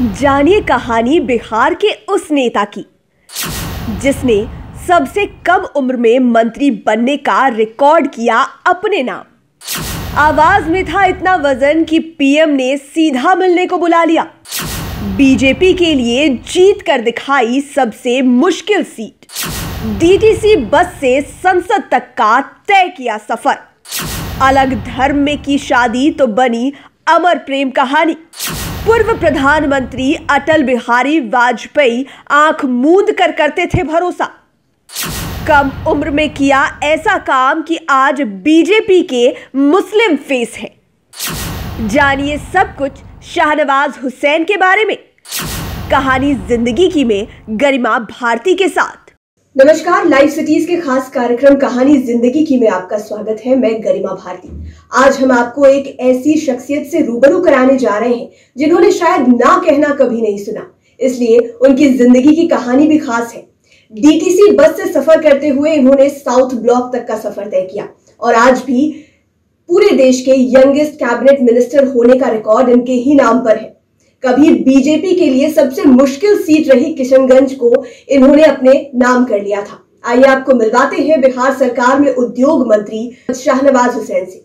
जानिए कहानी बिहार के उस नेता की, जिसने सबसे कम उम्र में मंत्री बनने का रिकॉर्ड किया अपने नाम। आवाज़ में था इतना वज़न कि पीएम ने सीधा मिलने को बुला लिया। बीजेपी के लिए जीत कर दिखाई सबसे मुश्किल सीट। डीटीसी बस से संसद तक का तय किया सफ़र। अलग धर्म में की शादी तो बनी अमर प्रेम कहानी। पूर्व प्रधानमंत्री अटल बिहारी वाजपेयी आँख मूंद कर करते थे भरोसा। कम उम्र में किया ऐसा काम कि आज बीजेपी के मुस्लिम फेस है। जानिए सब कुछ शाहनवाज हुसैन के बारे में। कहानी ज़िंदगी की में गरिमा भारती के साथ। नमस्कार लाइव सिटीज़ के खास कार्यक्रम कहानी ज़िंदगी की में आपका स्वागत है। मैं गरिमा भारती। आज हम आपको एक ऐसी शख्सियत से रूबरू कराने जा रहे हैं, जिन्होंने शायद ना कहना कभी नहीं सुना। इसलिए उनकी ज़िंदगी की कहानी भी खास है। डीटीसी बस से सफ़र करते हुए इन्होंने साउथ ब्लॉक तक का सफ़र तय किया। और आज भी पूरे देश के यंगेस्ट कैबिनेट मिनिस्टर होने का रिकॉर्ड इनके ही नाम पर है। कभी बीजेपी के लिए सबसे मुश्किल सीट रही किशनगंज को इन्होंने अपने नाम कर लिया था। आइए आपको मिलवाते हैं बिहार सरकार में उद्योग मंत्री शाहनवाज हुसैन से।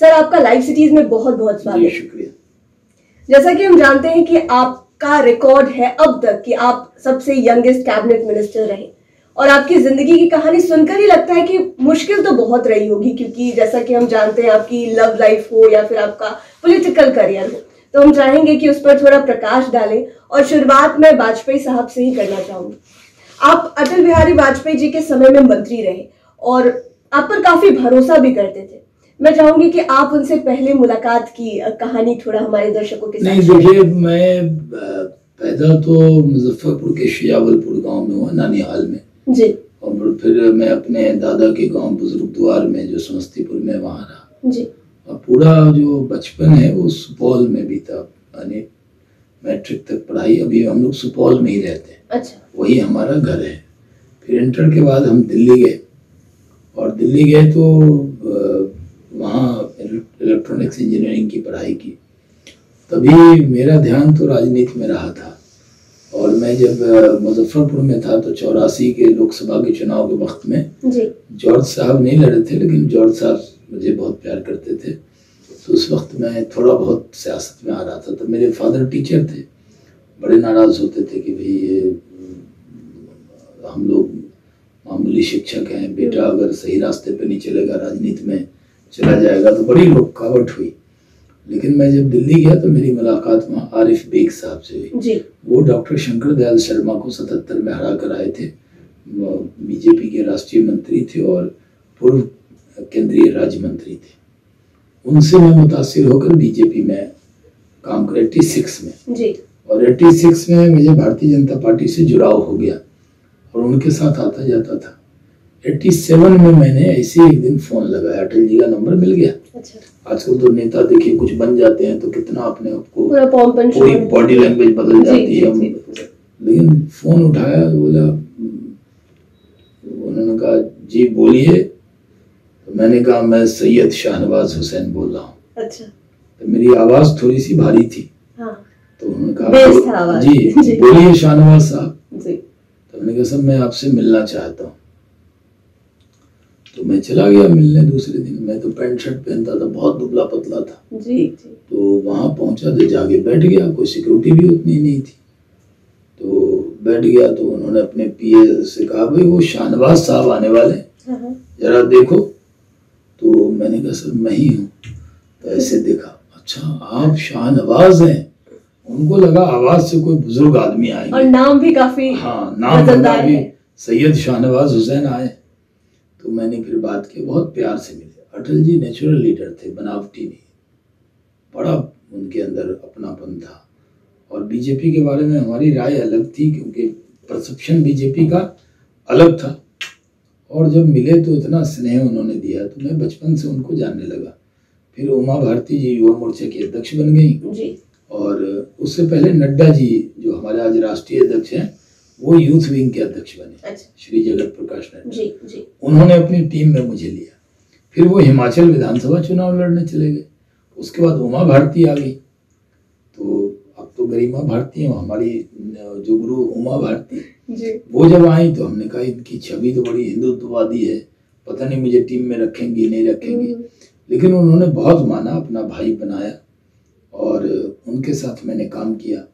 सर आपका लाइव सिटीज़ में बहुत बहुत स्वागत शुक्रिया। जैसा कि हम जानते हैं कि आपका रिकॉर्ड है अब तक कि आप सबसे यंगेस्ट कैबिनेट मिनिस्टर रहे। और आपकी ज़िंदगी की कहानी सुनकर ही लगता है कि मुश्किल तो बहुत रही होगी क्योंकि जैसा कि हम जानते हैं आपकी लव लाइफ हो या फिर आपका पॉलिटिकल करियर हो। तो हम चाहेंगे कि उस पर थोड़ा प्रकाश डालें और शुरुआत मैं वाजपेयी साहब से ही करना चाहूँगी आप अटल बिहारी वाजपेयी जी के समय में मंत्री रहे और आप पर काफ़ी भरोसा भी करते थे। मैं चाहूँगी कि आप उनसे पहले मुलाकात की कहानी थोड़ा हमारे दर्शकों के साथ नहीं देखिए मैं पैदा तो मुजफ्फरपुर के शियावलपुर गाँव में हुआ नानिहाल में। जी। और फिर मैं अपने दादा के गाँव बुज़ुर्ग द्वार में जो समस्तीपुर में वहाँ रहा। जी। पूरा जो बचपन है वो सुपौल में भी था यानी मैट्रिक तक पढ़ाई अभी हम लोग सुपौल में ही रहते हैं। अच्छा। वही हमारा घर है। फिर इंटर के बाद हम दिल्ली गए। और दिल्ली गए तो वहाँ इलेक्ट्रॉनिक्स इंजीनियरिंग की पढ़ाई की। तभी मेरा ध्यान तो राजनीति में रहा था। और मैं जब मुजफ्फरपुर में था तो चौरासी के लोकसभा के चुनाव के वक्त में जॉर्ज साहब नहीं लड़े थे लेकिन जॉर्ज साहब मुझे बहुत प्यार करते थे। तो उस वक्त मैं थोड़ा बहुत सियासत में आ रहा था तो मेरे फादर टीचर थे। बड़े नाराज़ होते थे कि भाई ये हम लोग मामूली शिक्षक हैं बेटा अगर सही रास्ते पे नहीं चलेगा राजनीति में चला जाएगा तो बड़ी रुकावट हुई। लेकिन मैं जब दिल्ली गया तो मेरी मुलाकात वहाँ आरिफ बेग साहब से हुई। वो डॉक्टर शंकर दयाल शर्मा को सतहत्तर में हरा कर आए थे। बीजेपी के राष्ट्रीय मंत्री थे और पूर्व केंद्रीय राज्य मंत्री थे। उनसे मैं मुतासर होकर बीजेपी में काम कर एट्टी सिक्स में। जी। और एट्टी सिक्स में मुझे भारतीय जनता पार्टी से जुड़ाव हो गया और उनके साथ आता जाता था। एट्टी सेवन में मैंने ऐसे एक दिन फ़ोन लगाया अटल जी का नंबर मिल गया। अच्छा। आजकल तो नेता देखिए कुछ बन जाते हैं तो कितना अपने आप को पूरी बॉडी लैंग्वेज बदल जाती है। लेकिन फ़ोन उठाया बोला उन्होंने कहा जी बोलिए। मैंने कहा मैं सैयद शाहनवाज हुसैन बोल रहा हूँ। अच्छा। तो मेरी आवाज़ थोड़ी सी भारी थी। हाँ। तो उन्होंने कहा जी, जी। बोलिए शाहनवाज साहब। तो मैंने कहा सर मैं आपसे मिलना चाहता हूँ। तो मैं चला गया मिलने दूसरे दिन। मैं तो पैंट शर्ट पहनता था बहुत दुबला पतला था। जी जी। तो वहाँ पहुँचा तो जाके बैठ गया कोई सिक्योरिटी भी उतनी नहीं थी। तो बैठ गया तो उन्होंने अपने पीए से कहा भाई वो शाहनवाज साहब आने वाले हाँ, हाँ। जरा देखो। तो मैंने कहा सर मैं ही हूँ। तो ऐसे देखा अच्छा आप शाह नवाज़ हैं। उनको लगा आवाज़ से कोई बुज़ुर्ग आदमी आए और नाम भी काफ़ी हाँ नाम भी सैयद शाहनवाज हुसैन आए। तो मैंने फिर बात की बहुत प्यार से मिले। अटल जी नेचुरल लीडर थे बनावटी नहीं। बड़ा उनके अंदर अपनापन था। और बीजेपी के बारे में हमारी राय अलग थी क्योंकि परसेप्शन बीजेपी का अलग था। और जब मिले तो इतना स्नेह उन्होंने दिया तो मैं बचपन से उनको जानने लगा। फिर उमा भारती जी युवा मोर्चा की अध्यक्ष बन गई। और उससे पहले नड्डा जी जो हमारे आज राष्ट्रीय अध्यक्ष हैं वो यूथ विंग के अध्यक्ष बने। अच्छा। श्री जगत प्रकाश नड्डा। उन्होंने अपनी टीम में मुझे लिया। फिर वो हिमाचल विधानसभा चुनाव लड़ने चले गए। उसके बाद उमा भारती आ गई। गरिमा भारती हैं हमारी जो गुरु उमा भारती जी। वो जब आई तो हमने कहा इनकी छवि तो बड़ी हिंदुत्ववादी है पता नहीं मुझे टीम में रखेंगी नहीं रखेंगी। हम्म, लेकिन उन्होंने बहुत माना अपना भाई बनाया और उनके साथ मैंने काम किया।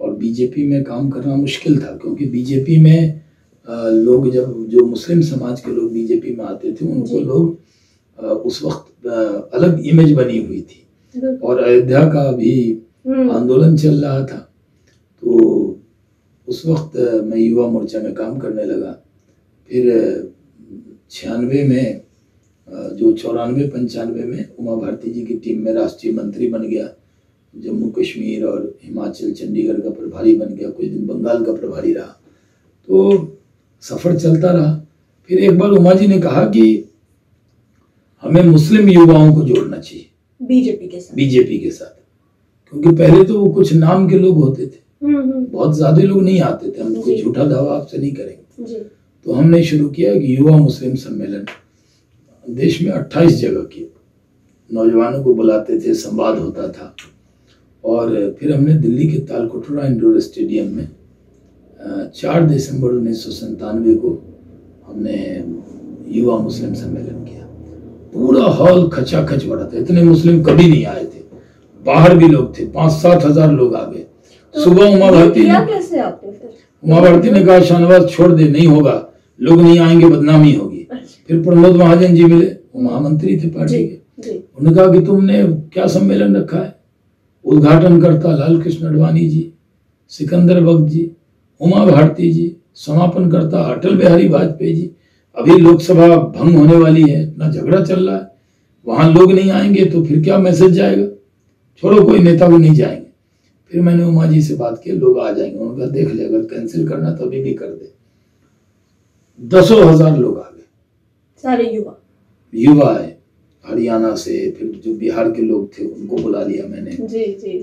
और बीजेपी में काम करना मुश्किल था क्योंकि बीजेपी में लोग जब जो मुस्लिम समाज के लोग बीजेपी में आते थे उनको लोग उस वक्त अलग इमेज बनी हुई थी। और अयोध्या का भी आंदोलन चल रहा था। तो उस वक्त मैं युवा मोर्चा में काम करने लगा। फिर छियानवे में जो चौरानवे पंचानवे में उमा भारती जी की टीम में राष्ट्रीय मंत्री बन गया। जम्मू कश्मीर और हिमाचल चंडीगढ़ का प्रभारी बन गया। कुछ दिन बंगाल का प्रभारी रहा। तो सफ़र चलता रहा। फिर एक बार उमा जी ने कहा कि हमें मुस्लिम युवाओं को जोड़ना चाहिए। बीजेपी के साथ। बीजेपी के साथ। क्योंकि पहले तो वो कुछ नाम के लोग होते थे। हम्म, हम्म, बहुत ज़्यादा लोग नहीं आते थे। हम कोई झूठा दावा आपसे नहीं करेंगे। तो हमने शुरू किया कि युवा मुस्लिम सम्मेलन। देश में 28 जगह किए। नौजवानों को बुलाते थे संवाद होता था। और फिर हमने दिल्ली के तालकोटरा इंडोर स्टेडियम में चार दिसंबर उन्नीस को हमने युवा मुस्लिम सम्मेलन किया। पूरा हॉल खचाखच भरा था। इतने मुस्लिम कभी नहीं आए बाहर भी लोग थे पाँच सात हज़ार लोग आ गए। तो सुबह उमा भारती ने उमा भारती ने कहा शाहनवाज छोड़ दे नहीं होगा। लोग नहीं आएँगे बदनामी होगी। अच्छा, फिर प्रमोद महाजन जी मिले वो महामंत्री थे पार्टी के। उन्होंने कहा कि तुमने क्या सम्मेलन रखा है? उद्घाटन करता लाल कृष्ण अडवाणी जी सिकंदर बख्त जी उमा भारती जी समापन करता अटल बिहारी वाजपेयी जी। अभी लोकसभा भंग होने वाली है इतना झगड़ा चल रहा है। वहाँ लोग नहीं आएँगे तो फिर क्या मैसेज जाएगा? छोड़ो कोई नेता को नहीं जाएँगे। फिर मैंने उमा जी से बात की लोग आ जाएँगे। उन्होंने कहा देख ले अगर कैंसिल करना तो अभी भी कर दे। दसों हज़ार लोग आ गए। सारे युवा। युवा है हरियाणा से फिर जो बिहार के लोग थे उनको बुला लिया मैंने। जी जी।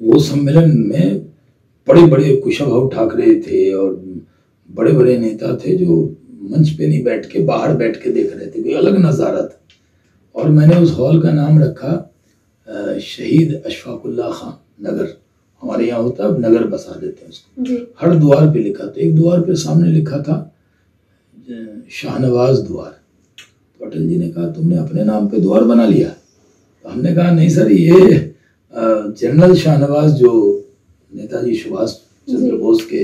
वो सम्मेलन में बड़े बड़े कुशाभाऊ ठाकरे थे और बड़े बड़े नेता थे जो मंच पे नहीं बैठ के बाहर बैठ के देख रहे थे। कोई अलग नज़ारा था। और मैंने उस हॉल का नाम रखा शहीद अशफाकुल्ला खान नगर। हमारे यहाँ होता है अब नगर बसा देते हैं उसको। हर द्वार पे लिखा था। एक द्वार पे सामने लिखा था शाहनवाज द्वार। तो अटल जी ने कहा तुमने अपने नाम पे द्वार बना लिया? तो हमने कहा नहीं सर ये जनरल शाहनवाज जो नेताजी सुभाष चंद्र बोस के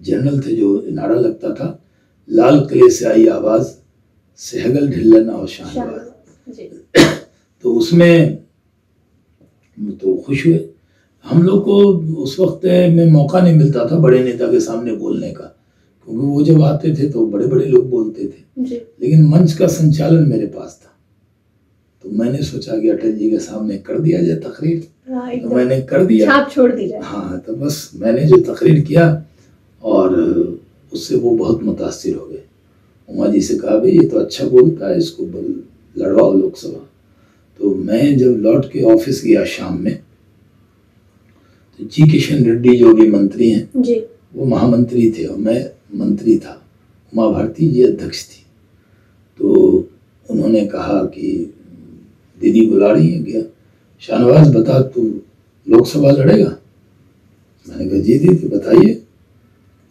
जनरल थे जो नारा लगता था लाल किले से आई आवाज़ सहगल ढिल्लन और शाहनवाज। तो उसमें तो खुश हुए। हम लोग को उस वक्त में मौका नहीं मिलता था बड़े नेता के सामने बोलने का क्योंकि वो जब आते थे तो बड़े बड़े लोग बोलते थे। जी। लेकिन मंच का संचालन मेरे पास था। तो मैंने सोचा कि अटल जी के सामने कर दिया जाए तकरीर। हाँ तो मैंने कर दिया। छाप छोड़ दी हाँ तो बस मैंने जो तकरीर किया और उससे वो बहुत मुतासर हो गए। उमा जी से कहा भाई ये तो अच्छा बोलता है इसको लड़वाओ लोकसभा। तो मैं जब लौट के ऑफ़िस गया शाम में तो जी किशन रेड्डी जो भी मंत्री हैं जी। वो महामंत्री थे और मैं मंत्री था। उमा भारती जी अध्यक्ष थी। तो उन्होंने कहा कि दीदी बुला रही है क्या? शाहनवाज बता तू लोकसभा लड़ेगा? मैंने कहा जी दीदी बताइए।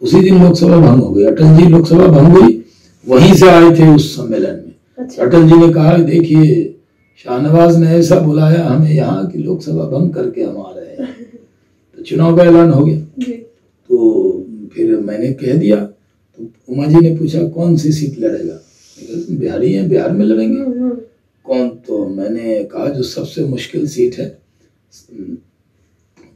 उसी दिन लोकसभा भंग हो गई। अटल जी लोकसभा भंग हुई वहीं से आए थे उस सम्मेलन में। अच्छा। अटल जी ने कहा देखिए शाहनवाज ने ऐसा बुलाया हमें यहाँ की लोकसभा भंग करके हम आ रहे हैं। तो चुनाव का ऐलान हो गया। तो फिर मैंने कह दिया तो उमा जी ने पूछा कौन सी सीट लड़ेगा? बिहारी हैं बिहार में लड़ेंगे। हम्म, हम्म, कौन? तो मैंने कहा जो सबसे मुश्किल सीट है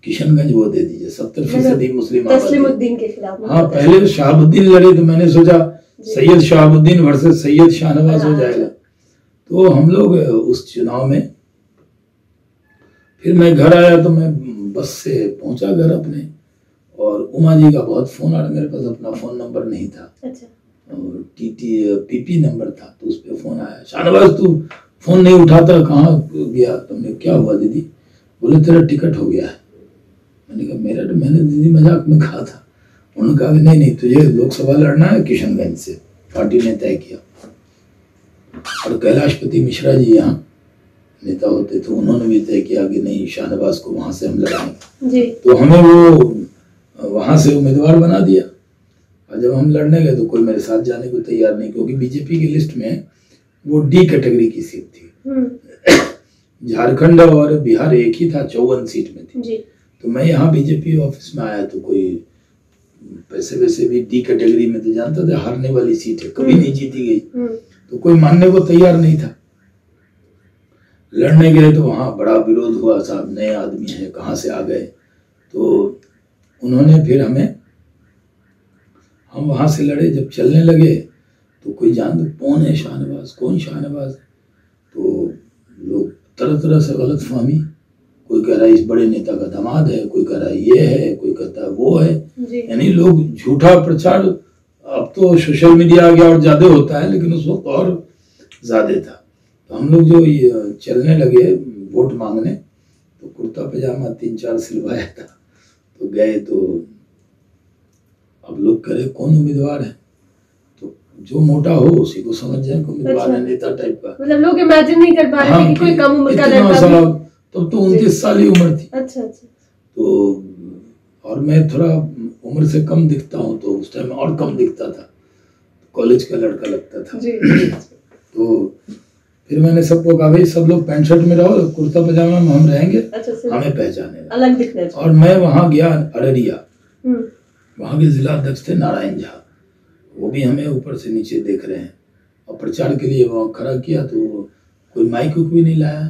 किशनगंज वो दे दीजिए सत्तर फ़ीसदी मुस्लिम हाँ पहले तो शहाबुद्दीन लड़े तो मैंने सोचा सैयद शहाबुद्दीन वर्सेस सैयद शाहनवाज हो हाँ। जाएगा। तो हम लोग उस चुनाव में फिर मैं घर आया तो मैं बस से पहुँचा घर अपने और उमा जी का बहुत फ़ोन आ रहा मेरे पास अपना फ़ोन नंबर नहीं था। अच्छा। और टी टी पीपी नंबर था तो उस पर फ़ोन आया। शाहनवाज तू फ़ोन नहीं उठाता कहाँ गया? तुमने क्या हुआ दीदी? बोले तेरा टिकट हो गया है। मैंने कहा मेरा तो मैंने दीदी मज़ाक में कहा था। उन्होंने कहा कि नहीं नहीं तुझे लोकसभा लड़ना है किशनगंज से पार्टी ने तय किया। और कैलाशपति मिश्रा जी यहाँ नेता होते थे उन्होंने भी तय किया कि नहीं शाहनवाज को वहाँ से हम लड़ाएँगे। तो हमें वो वहाँ से उम्मीदवार बना दिया। और जब हम लड़ने गए तो कोई मेरे साथ जाने को तैयार नहीं क्योंकि बीजेपी की लिस्ट में वो डी कैटेगरी की सीट थी। हम्म। झारखंड और बिहार एक ही था चौवन सीट में थी। जी। तो मैं यहाँ बीजेपी ऑफ़िस में आया तो कोई पैसे वैसे भी डी कैटेगरी में तो जानता था हारने वाली सीट है कभी नहीं जीती गई। हम्म। तो कोई मानने को तैयार नहीं था। लड़ने गए तो वहाँ बड़ा विरोध हुआ साहब नए आदमी हैं कहाँ से आ गए? तो उन्होंने फिर हमें हम वहाँ से लड़े जब चलने लगे तो कोई जान दो कौन है शाहनवाज कौन शाहनवाज? तो लोग तरह तरह से गलत फहमी। कोई कह रहा है इस बड़े नेता का दामाद है कोई कह रहा है ये है कोई कहता है वो है। यानी लोग झूठा प्रचार अब तो सोशल मीडिया आ गया और ज़्यादा होता है लेकिन उस वक्त और ज़्यादा था। तो हम लोग जो ये चलने लगे वोट मांगने तो कुर्ता पजामा तीन चार सिलवाया था। तो गए तो अब लोग करे कौन उम्मीदवार है? तो जो मोटा हो उसी को समझ जाए उम्मीदवार है अच्छा। नेता टाइप का। मतलब लोग इमेजिन नहीं कर पा रहे हाँ, कि कोई कम उम्र का लड़का भी तब तो उनतीस साल ही उम्र थी। अच्छा अच्छा। तो और मैं थोड़ा उम्र से कम दिखता हूँ तो उस टाइम और कम दिखता था। कॉलेज का लड़का लगता था। जी। जी तो फिर मैंने सबको कहा भाई सब लोग पैंट शर्ट में रहो कुर्ता पजामा में हम रहेंगे। अच्छा हमें पहचाने अलग दिखना और मैं वहाँ गया अररिया। हम्म। वहाँ के जिला अध्यक्ष थे नारायण झा। वो भी हमें ऊपर से नीचे देख रहे हैं। और प्रचार के लिए वहाँ खड़ा किया तो कोई माइक उक भी नहीं लाया।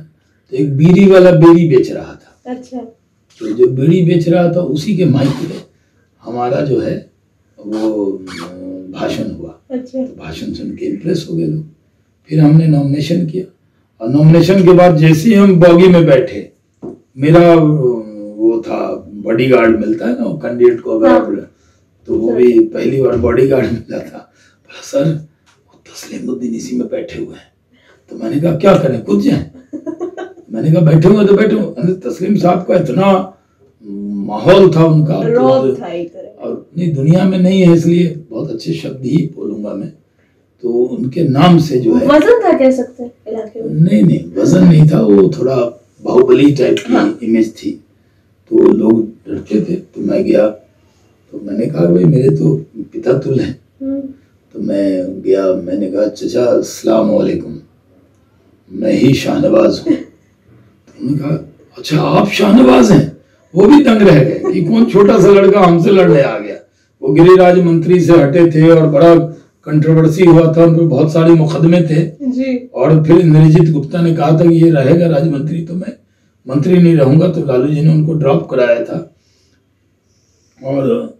तो एक बीड़ी वाला बीड़ी बेच रहा था। अच्छा। तो जो बीड़ी बेच रहा था उसी के माइक में हमारा जो है वो भाषण हुआ। अच्छा। तो भाषण सुन के इम्प्रेस हो गए लोग। फिर हमने नॉमिनेशन किया। और नॉमिनेशन के बाद जैसे ही हम बॉगी में बैठे मेरा वो था बॉडी गार्ड मिलता है ना कैंडिडेट को अगर हाँ। तो वो भी पहली बार बॉडी गार्ड मिला था। बोला सर वो तस्लीमुद्दीन इसी में बैठे हुए हैं। तो मैंने कहा क्या करें? कुछ जाए? मैंने कहा बैठे हुए तो बैठे हुए तस्लीम साहब का इतना माहौल था उनका और नहीं दुनिया में नहीं है इसलिए बहुत अच्छे शब्द ही बोलूँगा मैं। तो उनके नाम से जो है वज़न था कह सकते हैं इलाके में। नहीं नहीं वज़न नहीं था वो थोड़ा बाहुबली टाइप की हाँ। इमेज थी। तो लोग डरते थे। तो मैं गया तो मैंने कहा भाई मेरे तो पिता तुल हैं। हम्म, तो मैं गया मैंने कहा चचा अस्सलाम वालेकुम मैं ही शाहनवाज हूँ। तो उन्होंने कहा अच्छा आप शाहनवाज हैं? वो भी दंग रह गए कि कौन छोटा सा लड़का हमसे लड़ने आ गया। वो गिरिराज मंत्री से हटे थे और बड़ा कंट्रोवर्सी हुआ था उन बहुत सारे मुकदमे थे। जी। और फिर इंद्रजीत गुप्ता ने कहा था कि ये रहेगा राज्य मंत्री तो मैं मंत्री नहीं रहूँगा तो लालू जी ने उनको ड्रॉप कराया था। और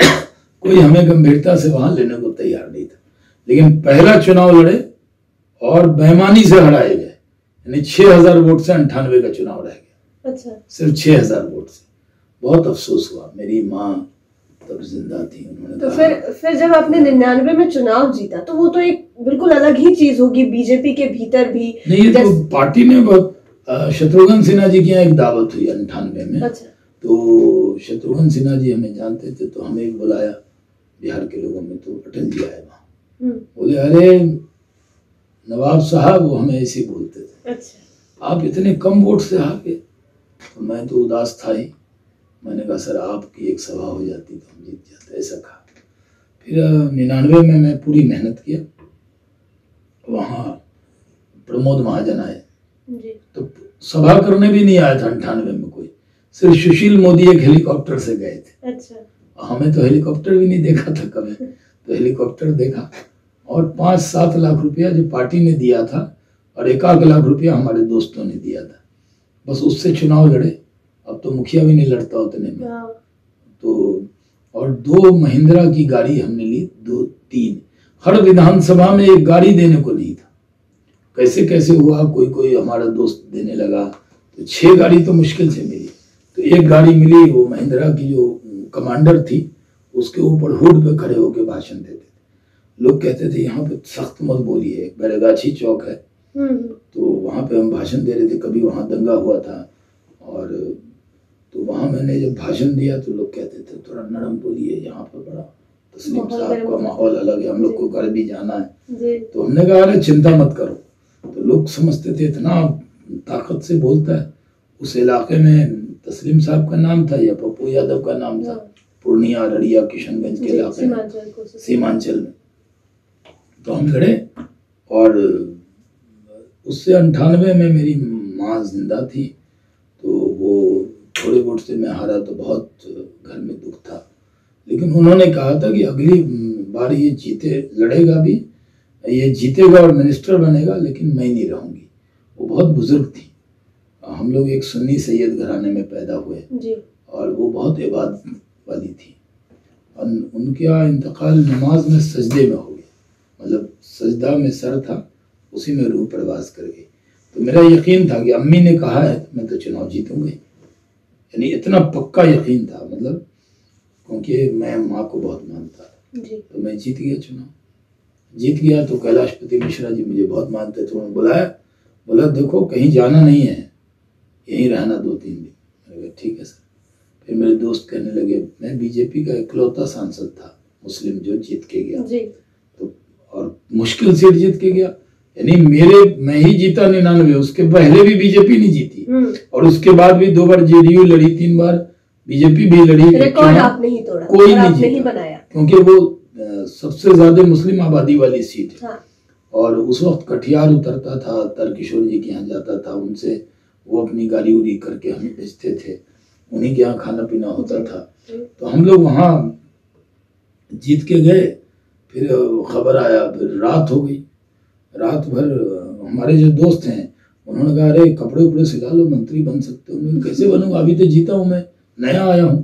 कोई हमें गंभीरता से वहाँ लेने को तैयार नहीं था। लेकिन पहला चुनाव लड़े और बेमानी से हराए गए। यानी छह हज़ार वोट से अंठानवे का चुनाव रह गया। अच्छा। सिर्फ़ छह हज़ार वोट से। बहुत अफसोस हुआ मेरी माँ तब ज़िंदा थी उन्होंने तो फिर फिर जब आपने निन्यानवे में चुनाव जीता तो वो तो एक बिल्कुल अलग ही चीज़ होगी बीजेपी के भीतर भी नहीं ये तो पार्टी ने शत्रुघ्न सिन्हा जी की यहाँ एक दावत हुई अंठानवे में। अच्छा। तो शत्रुघ्न सिन्हा जी हमें जानते थे तो हमें एक बुलाया बिहार के लोगों में तो अटल जी आए वहाँ। हम्म, बोले अरे नवाब साहब वो हमें ऐसे बोलते थे। अच्छा। आप इतने कम वोट से हार गए। तो मैं तो उदास था ही। मैंने कहा सर आपकी एक सभा हो जाती तो हम जीत जाते। ऐसा कहा। फिर निन्यानवे में मैं पूरी मेहनत किया। वहाँ प्रमोद महाजन आए। तो सभा करने भी नहीं आया था अंठानवे में कोई। सिर्फ़ सुशील मोदी एक हेलीकॉप्टर से गए थे। अच्छा। हमें तो हेलीकॉप्टर भी नहीं देखा था कभी। तो हेलीकॉप्टर देखा और पाँच सात लाख रुपया जो पार्टी ने दिया था और एक आध लाख रुपया हमारे दोस्तों ने दिया था। बस उससे चुनाव लड़े। अब तो मुखिया भी नहीं लड़ता उतने में। हाँ, तो और दो महिंद्रा की गाड़ी हमने ली दो तीन। हर विधानसभा में एक गाड़ी देने को नहीं था। कैसे कैसे हुआ कोई कोई हमारा दोस्त देने लगा। तो छह गाड़ी तो मुश्किल से मिली। तो एक गाड़ी मिली वो महिंद्रा की जो कमांडर थी उसके ऊपर हुड पे खड़े होकर भाषण देते थे। लोग कहते थे यहाँ पे सख्त मत बोलिए बैरगाछी चौक है। तो वहाँ पे हम भाषण दे रहे थे। कभी वहाँ दंगा हुआ था और तो वहाँ मैंने जब भाषण दिया तो लोग कहते थे थोड़ा नरम बोलिए यहाँ पे बड़ा तस्लीम साहब का माहौल अलग है हम लोग को घर भी जाना है। जी। तो हमने कहा अरे चिंता मत करो। तो लोग समझते थे इतना ताकत से बोलता है। उस इलाके में तस्लीम साहब का नाम था या पप्पू यादव का नाम था? पूर्णिया अररिया किशनगंज के इलाके में। सीमांचल में। तो हम लड़े और उससे अंठानवे में मेरी माँ ज़िंदा थी तो वो थोड़े बहुत से मैं हारा तो बहुत घर में दुख था। लेकिन उन्होंने कहा था कि अगली बार ये जीते लड़ेगा भी ये जीतेगा और मिनिस्टर बनेगा लेकिन मैं नहीं रहूँगी। वो बहुत बुज़ुर्ग थी। हम लोग एक सुन्नी सैयद घराने में पैदा हुए। जी। और वो बहुत इबादत वाली थी। और उनका इंतकाल नमाज़ में सजदे में हो गया। मतलब सजदा में सर था उसी में रूह प्रवास कर गई। तो मेरा यकीन था कि अम्मी ने कहा है मैं तो चुनाव जीतूँगी यानी इतना पक्का यकीन था मतलब क्योंकि मैं माँ को बहुत मानता था। जी। तो मैं जीत गया चुनाव। जीत गया तो कैलाशपति मिश्रा जी मुझे बहुत मानते थे। उन्होंने बुलाया बोला देखो कहीं जाना नहीं है। यहीं रहना दो तीन दिन। मैंने कहा ठीक है सर। फिर मेरे दोस्त कहने लगे मैं बीजेपी का इकलौता सांसद था मुस्लिम जो जीत के गया। जी। तो और मुश्किल सीट जीत के गया। यानी मेरे मैं ही जीता निन्यानवे उसके पहले भी बीजेपी नहीं जीती। हम्म। और उसके बाद भी दो बार जेडीयू लड़ी तीन बार बीजेपी भी लड़ी रिकॉर्ड आपने ही तोड़ा कोई नहीं जीता। बनाया। क्योंकि वो सबसे ज़्यादा मुस्लिम आबादी वाली सीट है। हाँ। और उस वक्त कटिहार उतरता था तरकिशोर जी के यहाँ जाता था उनसे वो अपनी गाड़ी उड़ी करके हमें भेजते थे। उन्हीं के यहाँ खाना पीना होता था। तो हम लोग वहाँ जीत के गए फिर खबर आया फिर रात हो गई। रात भर हमारे जो दोस्त हैं उन्होंने कहा अरे कपड़े उपड़े सिला लो मंत्री बन सकते हो। मैं कैसे बनूँगा अभी तो जीता हूँ मैं नया आया हूँ।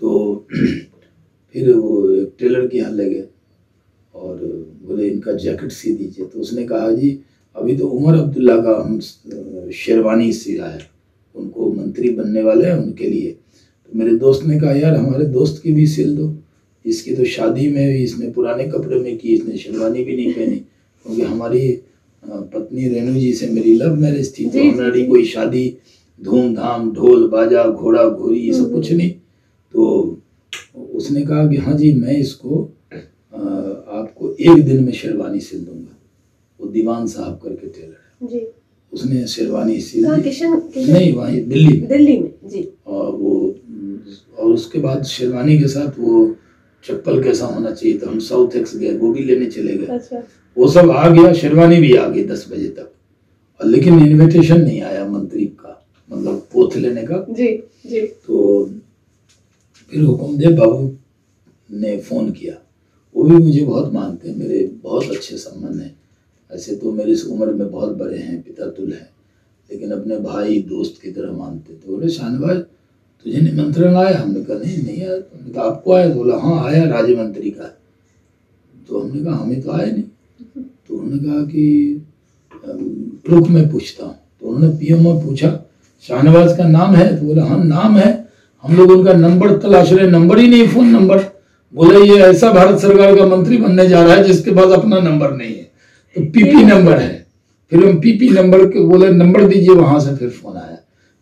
तो फिर वो एक टेलर के यहाँ ले गए और बोले इनका जैकेट सी दीजिए। तो उसने कहा जी अभी तो उमर अब्दुल्ला का हम शेरवानी सिया है। उनको मंत्री बनने वाले हैं उनके लिए। तो मेरे दोस्त ने कहा यार हमारे दोस्त की भी सिल दो। इसकी तो शादी में भी इसने पुराने कपड़े में की इसने शेरवानी भी नहीं पहनी। क्योंकि हमारी पत्नी रेणु जी से मेरी लव मैरिज थी तो हमारी कोई शादी धूमधाम ढोल बाजा घोड़ा घोड़ी ये सब हम्म। कुछ नहीं। तो उसने कहा कि हाँ जी मैं इसको आपको एक दिन में शेरवानी सिल दूँगा। वो दीवान साहब करके टेलर है जी। उसने शेरवानी सिल किशन किशन? नहीं वहीं दिल्ली में। दिल्ली में जी। और वो और उसके बाद शेरवानी के साथ वो चप्पल कैसा होना चाहिए तो हम साउथ एक्स गए वो भी लेने चले गए। अच्छा। वो सब आ गया शेरवानी भी आ गई दस बजे तक। और लेकिन इनविटेशन नहीं आया मंत्री का मतलब पोथ लेने का। जी जी। तो फिर हुकुमदेव बाबू ने फ़ोन किया। वो भी मुझे बहुत मानते हैं मेरे बहुत अच्छे संबंध हैं। ऐसे तो मेरे इस उम्र में बहुत बड़े हैं पिता तुल हैं। लेकिन अपने भाई दोस्त की तरह मानते थे बोले शाहनवाज तुझे निमंत्रण आया? हमने कहा नहीं नहीं आया। तो हमने कहा आपको आया? तो बोला हाँ आया राज्य मंत्री का। तो हमने कहा हमें तो आया नहीं। तो उन्होंने कहा कि रुक मैं पूछता हूँ। तो उन्होंने पीएमओ पूछा शाहनवाज का नाम है? तो बोला हाँ नाम है। हम लोग उनका नंबर तलाश रहे नंबर ही नहीं फ़ोन नंबर। बोले ये ऐसा भारत सरकार का मंत्री बनने जा रहा है जिसके पास अपना नंबर नहीं है। तो पीपी नंबर है। फिर हम पीपी नंबर के बोले नंबर दीजिए वहाँ से फिर फ़ोन आया।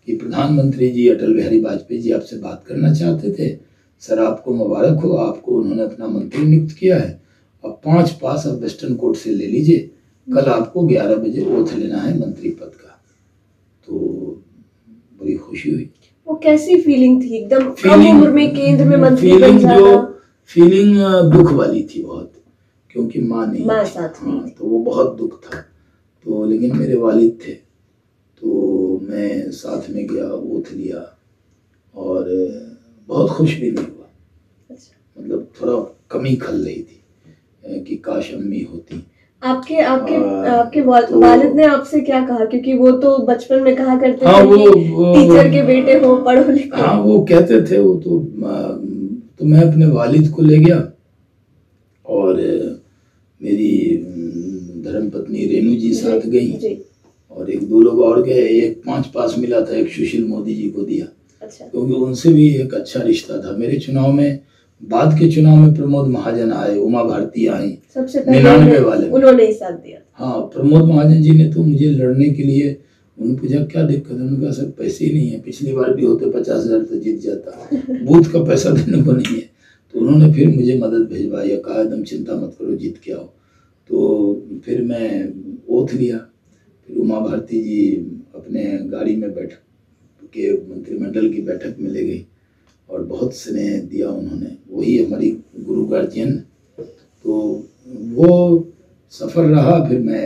कि प्रधानमंत्री जी अटल बिहारी वाजपेयी जी आपसे बात करना चाहते थे। सर आपको मुबारक हो। आपको उन्होंने अपना मंत्री नियुक्त किया है। अब पाँच पास अब वेस्टर्न कोर्ट से ले लीजिए। कल आपको ग्यारह बजे ओथ लेना है मंत्री पद का। तो बड़ी खुशी हुई। वो कैसी फीलिंग थी? एकदम कम उम्र में केंद्र में मंत्री फीलिंग जो फीलिंग दुख वाली थी बहुत। क्योंकि माँ नहीं माँ साथ नहीं हाँ, तो वो बहुत दुख था। तो लेकिन मेरे वालिद थे। मैं साथ में गया ओथ लिया और बहुत खुश भी नहीं हुआ। अच्छा। मतलब थोड़ा कमी खल रही थी कि काश अम्मी होती। आपके आपके हाँ, आपके तो- वालिद ने आपसे क्या कहा? क्योंकि वो तो बचपन में कहा करते हाँ, थे वो- कि वो- टीचर के बेटे हो पढ़ो लिखो। हाँ वो कहते थे वो तो तो मैं अपने वालिद को ले गया और मेरी अम, धर्मपत्नी रेणु जी साथ गई। जी। और एक दो लोग और गए एक पाँच पास मिला था एक सुशील मोदी जी को दिया। अच्छा। क्योंकि उनसे भी एक अच्छा रिश्ता था। मेरे चुनाव में बाद के चुनाव में प्रमोद महाजन आए उमा भारती आई निन्यानवे वाले उन्होंने साथ दिया। हाँ प्रमोद महाजन जी ने तो मुझे लड़ने के लिए उन्होंने पूछा क्या दिक्कत है उनका सर पैसे ही नहीं है। पिछली बार भी होते पचास हज़ार तो जीत जाता। बूथ का पैसा देने को नहीं है। तो उन्होंने फिर मुझे मदद भिजवाई कहा एकदम चिंता मत करो जीत के आओ। तो फिर मैं ओथ लिया। फिर उमा भारती जी अपने गाड़ी में बैठ के मंत्रिमंडल की बैठक में ले गई और बहुत स्नेह दिया उन्होंने। वही हमारी गुरु गार्जियन। तो वो सफ़र रहा फिर मैं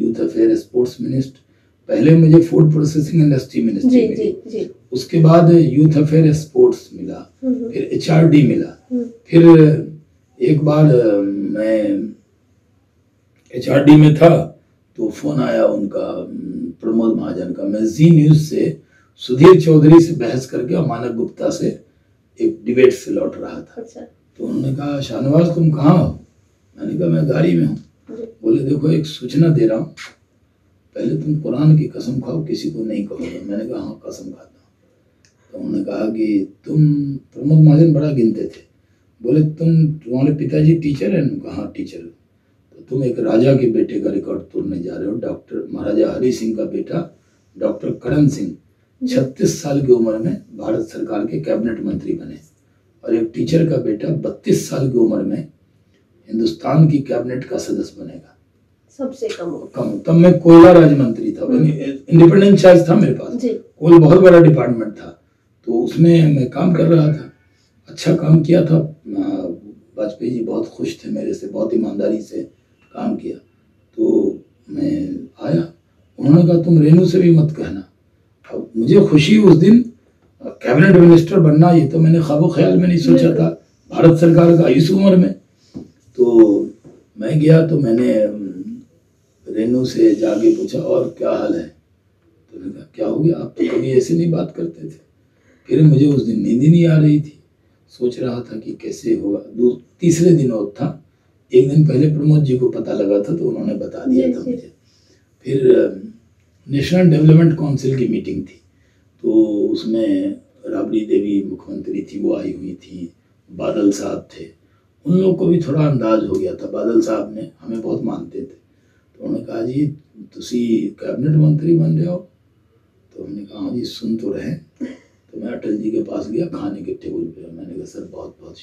यूथ अफेयर स्पोर्ट्स मिनिस्टर पहले मुझे फ़ूड प्रोसेसिंग इंडस्ट्री मिनिस्ट्री मिली। उसके बाद यूथ अफेयर स्पोर्ट्स मिला हम्म, फिर एचआरडी मिला। हम्म, फिर एक बार मैं एचआरडी में था तो फ़ोन आया उनका प्रमोद महाजन का। मैं जी न्यूज़ से सुधीर चौधरी से बहस करके और मानक गुप्ता से एक डिबेट से लौट रहा था। अच्छा। तो उन्होंने कहा शाहनवाज तुम कहाँ हो? मैंने कहा मैं गाड़ी में हूँ। बोले देखो एक सूचना दे रहा हूँ। पहले तुम कुरान की कसम खाओ किसी को नहीं कहोगे। मैंने कहा हाँ कसम खाता हूँ। तो उन्होंने कहा कि तुम प्रमोद महाजन बड़ा गिनते थे। बोले तुम तुम्हारे पिताजी टीचर हैं? कहा हाँ टीचर। तो तुम एक राजा के बेटे का रिकॉर्ड तोड़ने जा रहे हो डॉक्टर महाराजा हरि सिंह का बेटा डॉक्टर करण सिंह छत्तीस साल की उम्र में भारत सरकार के कैबिनेट मंत्री बने और एक टीचर का बेटा बत्तीस साल की उम्र में हिंदुस्तान की कैबिनेट का सदस्य बनेगा। सबसे कम कम तब मैं कोयला राज्य मंत्री था इंडिपेंडेंट चार्ज था मेरे पास। कोल बहुत बड़ा डिपार्टमेंट था तो उसमें मैं काम कर रहा था अच्छा काम किया था। वाजपेयी जी बहुत खुश थे मेरे से बहुत ईमानदारी से काम किया तो मैं आया। उन्होंने कहा, तुम रेनू से भी मत कहना। अब मुझे खुशी उस दिन, कैबिनेट मिनिस्टर बनना, ये तो मैंने ख्वाबो ख्याल में नहीं सोचा था, भारत सरकार का इस उम्र में। तो मैं गया तो मैंने रेनू से जाके पूछा, और क्या हाल है? तो मैंने कहा, क्या हो गया? आप तो कभी ऐसे नहीं बात करते थे। फिर मुझे उस दिन नींद नहीं आ रही थी। सोच रहा था कि कैसे होगा। दो, तीसरे दिन और था। एक दिन पहले प्रमोद जी को पता लगा था तो उन्होंने बता दिया था मुझे। फिर नेशनल डेवलपमेंट काउंसिल की मीटिंग थी। तो उसमें राबड़ी देवी मुख्यमंत्री थी वो आई हुई थी बादल साहब थे। उन लोग को भी थोड़ा अंदाज हो गया था बादल साहब ने हमें बहुत मानते थे। तो उन्होंने कहा जी तुसी कैबिनेट मंत्री बन रहे हो? तो हमने कहा हाँ जी सुन तो रहे तो मैं अटल जी के पास गया खाने के टेबल पे मैंने कहा सर बहुत बहुत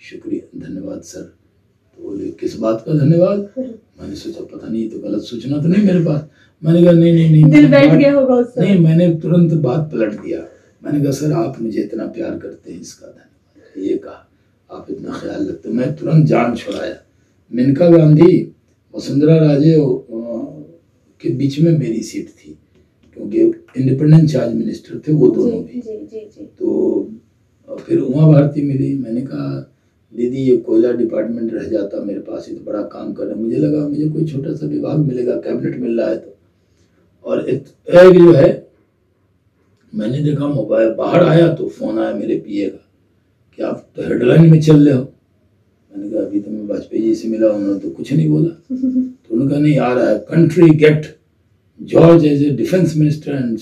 शुक्रिया धन्यवाद सर। तो बोले किस बात का धन्यवाद? मैंने सोचा पता नहीं तो गलत सूचना तो नहीं मेरे पास। मैंने कहा नहीं नहीं नहीं दिल बैठ गया होगा उस नहीं मैंने तुरंत बात पलट दिया। मैंने कहा सर आप मुझे इतना प्यार करते हैं इसका धन्यवाद। ये कहा आप इतना ख्याल रखते मैं तुरंत जान छुड़ाया। मेनका गांधी वसुंधरा राजे के बीच में मेरी सीट थी क्योंकि इंडिपेंडेंट चार्ज मिनिस्टर थे वो दोनों जी भी। जी जी जी। तो फिर उमा भारती मिली। मैंने कहा दीदी, ये कोयला डिपार्टमेंट रह जाता मेरे पास, ये तो बड़ा काम कर रहा है। मुझे लगा मुझे कोई छोटा सा विभाग मिलेगा, कैबिनेट मिल रहा है तो। और एक जो है, मैंने देखा मोबाइल, बाहर आया तो फ़ोन आया मेरे पीए का, कि आप तो हेडलाइन में चल रहे हो। मैंने कहा, अभी तो मैं वाजपेयी जी से मिला उन्होंने तो कुछ नहीं बोला। तो उन्होंने कहा, नहीं, आ रहा है country get George as a defence minister and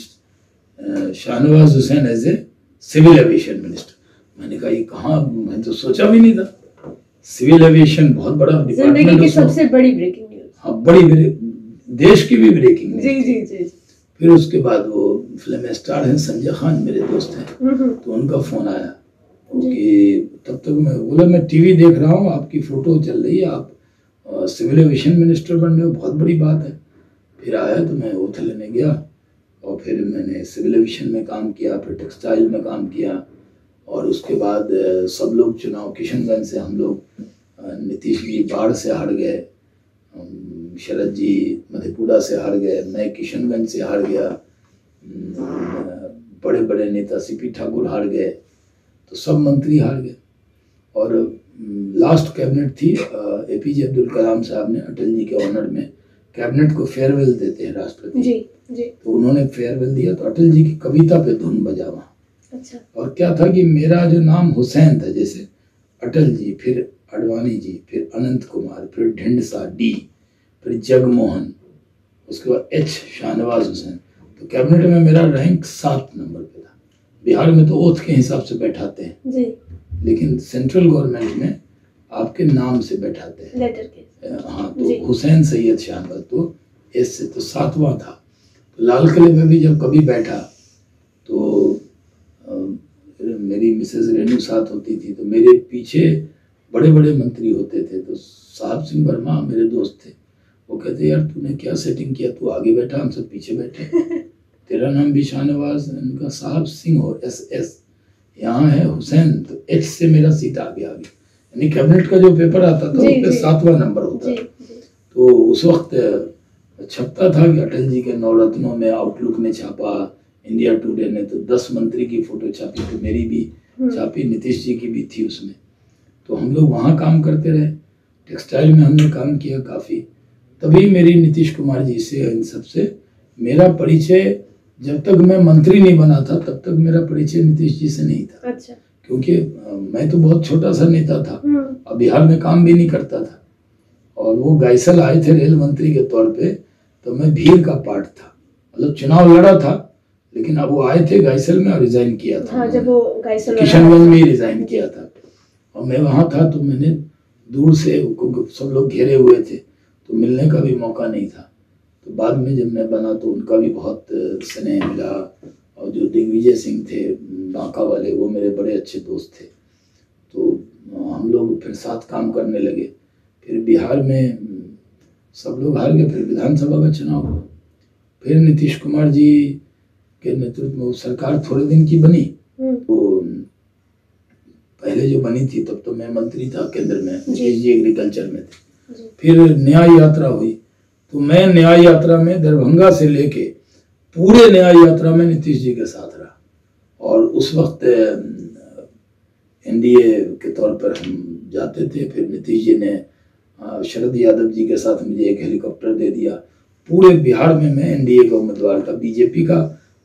Shahnawaz Hussain as a civil aviation minister मैंने कहा ये कहाँ? मैं तो सोचा भी नहीं था। सिविल एविएशन बहुत बड़ा ज़िंदगी डिपार्टमेंट की सबसे बड़ी ब्रेकिंग न्यूज़ हाँ बड़ी देश की भी ब्रेकिंग जी जी जी फिर उसके बाद वो फ़िल्म स्टार हैं संजय खान मेरे दोस्त हैं। हम्म, तो उनका फ़ोन आया। कि तब तक मैं बोला मैं टीवी देख रहा हूँ आपकी फ़ोटो चल रही है आप सिविल एविएशन मिनिस्टर बन रहे हो बहुत बड़ी बात है। फिर आया तो मैं ओथ लेने गया और फिर मैंने सिविल एविएशन में काम किया फिर टेक्सटाइल में काम किया। और उसके बाद सब लोग चुनाव किशनगंज से हम लोग नीतीश जी बाढ़ से हार गए शरद जी मधेपुरा से हार गए मैं किशनगंज से हार गया बड़े बड़े नेता सीपी ठाकुर हार गए तो सब मंत्री हार गए। और लास्ट कैबिनेट थी ए पी जे अब्दुल कलाम साहब ने अटल जी के ऑनर में कैबिनेट को फेयरवेल देते हैं राष्ट्रपति। जी जी। तो उन्होंने फेयरवेल दिया तो अटल जी की कविता पे धुन बजा वहाँ। अच्छा। और क्या था कि मेरा जो नाम हुसैन था जैसे अटल जी फिर अडवाणी जी फिर अनंत कुमार फिर ढिंडसा डी फिर जगमोहन उसके बाद एच शाहनवाज हुसैन। तो कैबिनेट में मेरा रैंक सात नंबर पे था। बिहार में तो ओथ के हिसाब से बैठाते हैं। जी। लेकिन सेंट्रल गवर्नमेंट में आपके नाम से बैठाते हैं। लेटर के। हाँ तो हुसैन सैयद शाहनवाज तो एस से तो सातवां था। तो लाल किले में भी जब कभी बैठा तो मेरी मिसेज रेणु साथ होती थी तो मेरे पीछे बड़े बड़े मंत्री होते थे तो साहब सिंह वर्मा मेरे दोस्त थे। वो कहते यार तूने क्या सेटिंग किया? तू आगे बैठा हम सब पीछे बैठे। तेरा नाम भी शाहनवाज उनका साहब सिंह हो एस एस यहाँ है हुसैन तो एच से मेरा सीट आगे आ गया यानी कैबिनेट का जो पेपर आता था जी, उस पे जी। सातवां नंबर होता जी जी। तो उस वक्त छपता था कि अटल जी के नवरत्नों में आउटलुक ने छापा इंडिया टुडे ने तो दस मंत्री की फ़ोटो छापी तो मेरी भी हम्म, छापी नीतीश जी की भी थी उसमें। तो हम लोग वहाँ काम करते रहे। टेक्सटाइल में हमने काम किया काफ़ी। तभी मेरी नीतीश कुमार जी से इन सबसे मेरा परिचय जब तक मैं मंत्री नहीं बना था तब तक मेरा परिचय नीतीश जी से नहीं था। अच्छा। क्योंकि मैं तो बहुत छोटा सा नेता था। और बिहार में काम भी नहीं करता था। और वो गायसल आए थे रेल मंत्री के तौर पे तो मैं भीड़ का पार्ट था। मतलब चुनाव लड़ा था। लेकिन अब वो आए थे गायसल में और रिजाइन किया था। हाँ जब वो गाइसल किशनगंज में ही रिजाइन किया था। और मैं वहाँ था तो मैंने दूर से सब लोग घेरे हुए थे तो मिलने का भी मौका नहीं था। तो बाद में जब मैं बना तो उनका भी बहुत स्नेह मिला। और जो दिग्विजय सिंह थे बांका वाले वो मेरे बड़े अच्छे दोस्त थे। तो हम लोग फिर साथ काम करने लगे। फिर बिहार में सब लोग हार गए फिर विधानसभा का चुनाव हुआ। फिर नीतीश कुमार जी के नेतृत्व में वो सरकार थोड़े दिन की बनी हम्म, तो पहले जो बनी थी तब तो मैं मंत्री था केंद्र में जी। एग्रीकल्चर में थे। फिर न्याय यात्रा हुई तो मैं न्याय यात्रा में दरभंगा से लेके पूरे न्याय यात्रा में नीतीश जी के साथ रहा। और उस वक्त एनडीए के तौर पर हम जाते थे फिर नीतीश जी ने शरद यादव जी के साथ मुझे एक हेलीकॉप्टर दे दिया। पूरे बिहार में मैं एनडीए का उम्मीदवार था बीजेपी का।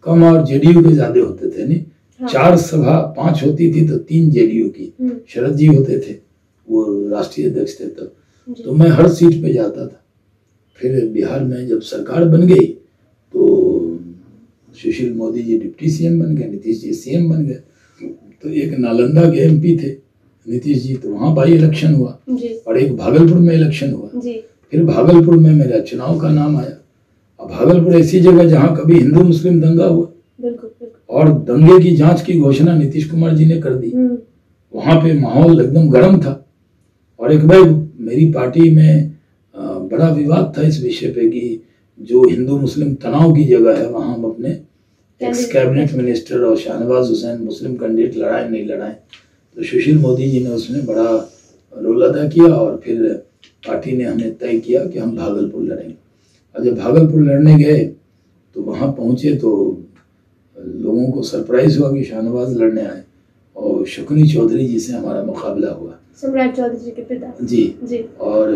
कम और जेडीयू के ज़्यादा होते थे नहीं? हाँ। चार सभा पाँच होती थी तो तीन जेडीयू की। हम्म, शरद जी होते थे वो राष्ट्रीय अध्यक्ष थे तब। जी। तो मैं हर सीट पे जाता था। फिर बिहार में जब सरकार बन गई तो सुशील मोदी जी डिप्टी सीएम बन गए नीतीश जी सीएम बन गए। तो एक नालंदा के एमपी थे नीतीश जी तो वहाँ बाई इलेक्शन हुआ। और एक भागलपुर में इलेक्शन हुआ। जी। फिर भागलपुर में मेरा चुनाव का नाम आया। अब भागलपुर ऐसी जगह जहाँ कभी हिंदू मुस्लिम दंगा हुआ। बिल्कुल बिल्कुल। और दंगे की जाँच की घोषणा नीतीश कुमार जी ने कर दी। हम्म, वहाँ पे माहौल एकदम गर्म था। और एक बार मेरी पार्टी में बड़ा विवाद था इस विषय पे कि जो हिंदू मुस्लिम तनाव की जगह है वहाँ हम अपने एक्स कैबिनेट। मिनिस्टर और शाहनवाज हुसैन मुस्लिम कैंडिडेट लड़ाए नहीं लड़ाए। तो सुशील मोदी जी ने उसमें बड़ा रोल अदा किया और फिर पार्टी ने हमें तय किया कि हम भागलपुर लड़ेंगे। जब भागलपुर लड़ने गए तो वहाँ पहुँचे तो लोगों को सरप्राइज़ हुआ कि शाहनवाज लड़ने आए। और शकुनी चौधरी जी से हमारा मुकाबला हुआ। सम्राट चौधरी जी के पिता। जी। जी। और